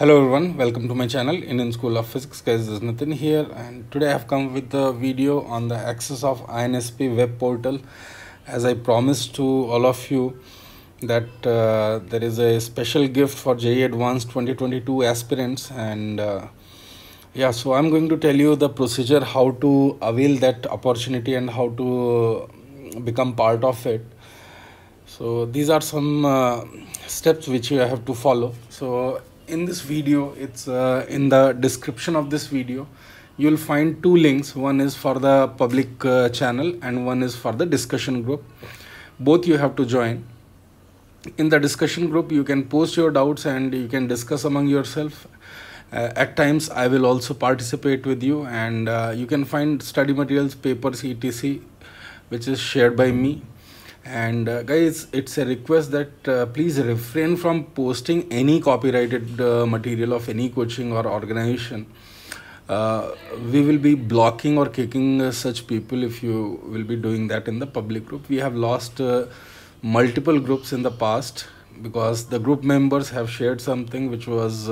Hello everyone, welcome to my channel Indian School of Physics. Guys, this is Nitin here, and today I have come with a video on the access of INSP web portal. As I promised to all of you that uh, there is a special gift for JEE Advanced 2022 aspirants, and uh, yeah, so I'm going to tell you the procedure how to avail that opportunity and how to become part of it. So these are some uh, steps which you have to follow. So in this video it's uh, in the description of this video you'll find two links. One is for the public uh, channel and one is for the discussion group. Both you have to join. In the discussion group you can post your doubts and you can discuss among yourself. Uh, at times i will also participate with you and uh, you can find study materials papers etc which is shared by me and uh, guys it's a request that uh, please refrain from posting any copyrighted uh, material of any coaching or organization. Uh, we will be blocking or kicking uh, such people if you will be doing that in the public group. We have lost uh, multiple groups in the past because the group members have shared something which was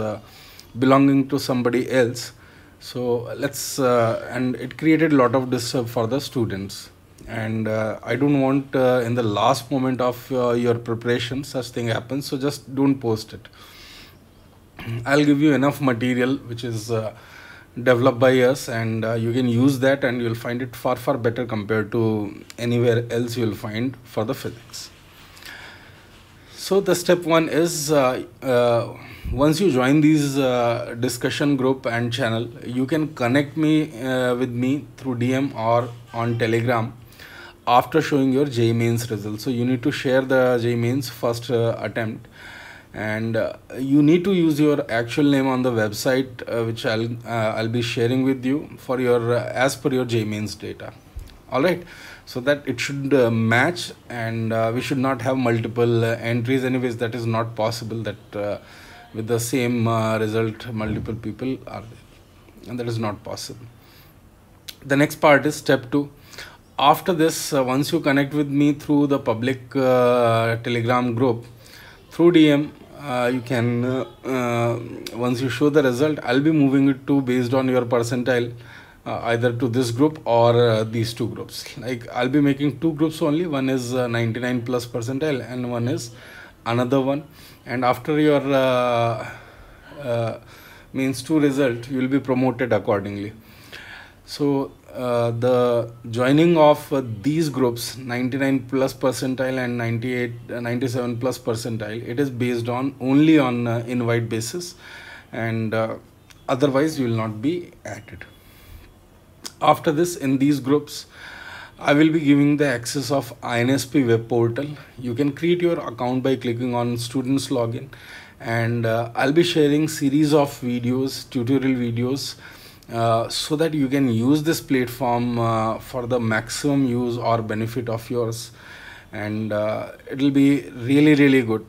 belonging to somebody else. So let's and it created a lot of disturb for the students and uh, i don't want uh, in the last moment of uh, your preparation such thing happens so just don't post it. I'll give you enough material which is uh, developed by us and uh, you can use that and you'll find it far far better compared to anywhere else you'll find for the physics. So the step one is uh, once you join these discussion group and channel you can connect me with me through dm or on telegram after showing your mains results. So you need to share the mains first uh, attempt and uh, you need to use your actual name on the website uh, which I'll uh, I'll be sharing with you for your uh, as per your mains data. All right, so that it should uh, match and we should not have multiple entries. Anyways, that is not possible. That with the same result, multiple people are there, and that is not possible. The next part is step two after this uh, once you connect with me through the public uh, telegram group through dm uh, you can uh, uh, once you show the result i'll be moving it to based on your percentile uh, either to this group or these two groups. Like i'll be making two groups only. One is 99 plus percentile and one is another one. And after your mains two result you will be promoted accordingly so uh, the joining of uh, these groups 99 plus percentile and 98 uh, 97 plus percentile it is based on only on uh, invite basis. And uh, otherwise you will not be added. After this in these groups I will be giving the access of INSP web portal. You can create your account by clicking on students login. And I'll be sharing series of videos, tutorial videos uh, so that you can use this platform uh, for the maximum use or benefit of yours. And uh, it will be really really good.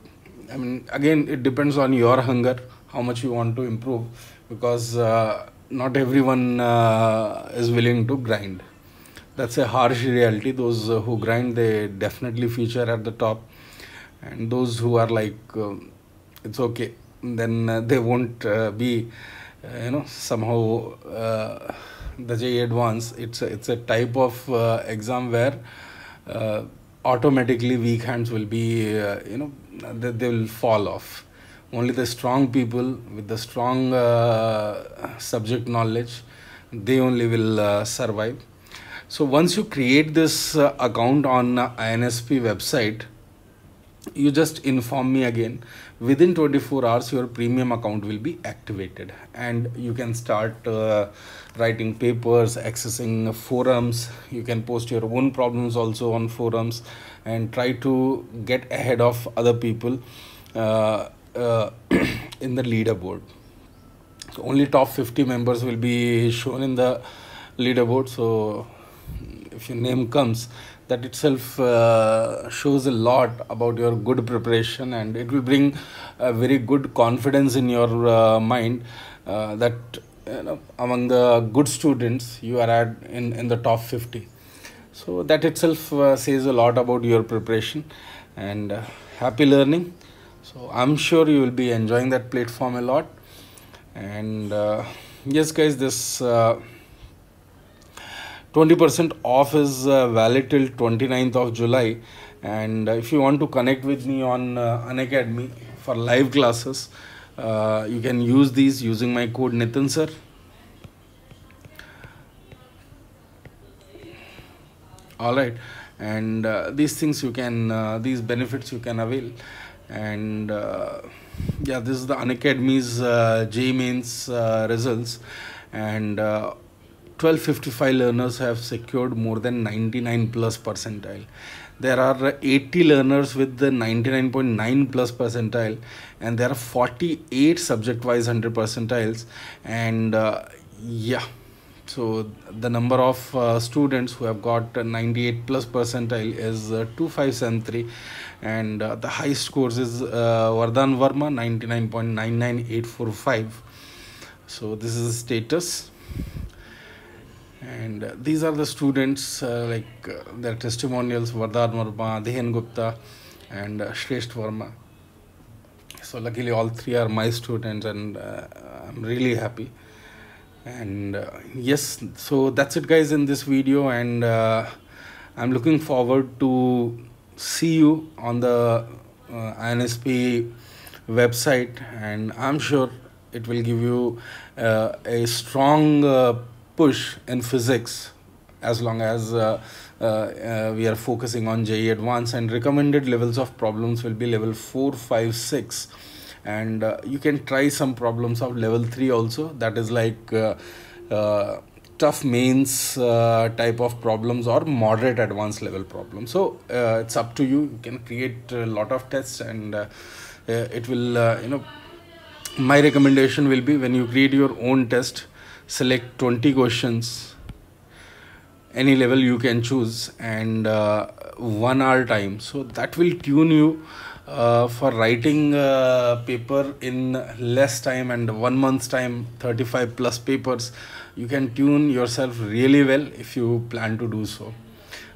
I mean again it depends on your hunger how much you want to improve because uh, not everyone uh, is willing to grind. That's a harsh reality. Those who grind they definitely feature at the top. And those who are like it's okay then they won't be you know somehow uh, the JEE Advance it's a, it's a type of uh, exam where automatically weak hands will be you know they, they will fall off. Only the strong people with the strong uh, subject knowledge they only will uh, survive. So once you create this uh, account on INSP website you just inform me again. Within 24 hours your premium account will be activated. And you can start uh, writing papers accessing forums. You can post your own problems also on forums and try to get ahead of other people uh, uh, in the leaderboard. So only top 50 members will be shown in the leaderboard. So if your name comes that itself uh, shows a lot about your good preparation and it will bring a very good confidence in your uh, mind uh, that you know, among the good students you are at in, in the top 50 so that itself uh, says a lot about your preparation and uh, happy learning. So i'm sure you will be enjoying that platform a lot. And uh, yes guys this 20% off is valid till 29th of July. And if you want to connect with me on uh, Unacademy for live classes uh, you can use these using my code Nitin sir. All right. And uh, these things you can uh, these benefits you can avail. And uh, yeah this is the unacademy's uh, JEE mains uh, results. And 1255 learners have secured more than 99 plus percentile. There are 80 learners with the 99.9 plus percentile and there are 48 subject wise 100 percentiles and uh, yeah. So the number of uh, students who have got 98 plus percentile is uh, 2573 and uh, the highest scores is uh, Vardhan Verma 99.99845 so this is the status and uh, these are the students uh, like uh, their testimonials Vardhan Verma, Dehan Gupta and uh, Shresht so luckily all three are my students and uh, I'm really happy. And uh, yes so that's it guys in this video and uh, I'm looking forward to see you on the INSP website and I'm sure it will give you a strong push in physics as long as uh, uh, uh, we are focusing on JEE Advanced and recommended levels of problems will be level 4, 5, 6 and uh, you can try some problems of level 3 also. That is like uh, uh, tough mains type of problems or moderate advanced level problems. So it's up to you. You can create a lot of tests and it will you know my recommendation will be when you create your own test select 20 questions. Any level you can choose and uh, one hour time. So that will tune you uh, for writing a paper in less time and one month's time 35 plus papers. You can tune yourself really well if you plan to do so.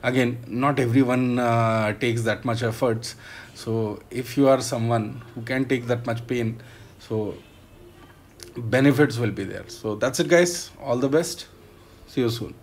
Again not everyone uh, takes that much efforts. So if you are someone who can take that much pain so benefits will be there. So that's it guys. All the best. See you soon